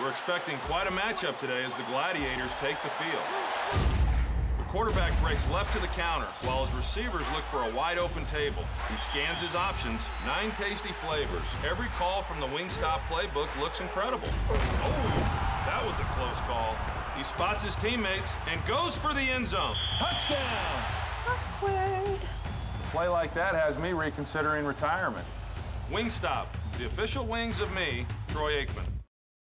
We're expecting quite a matchup today as the Gladiators take the field. The quarterback breaks left to the counter while his receivers look for a wide open table. He scans his options, nine tasty flavors. Every call from the Wingstop playbook looks incredible. Oh, that was a close call. He spots his teammates and goes for the end zone. Touchdown! Awkward. A play like that has me reconsidering retirement. Wingstop, the official wings of me, Troy Aikman.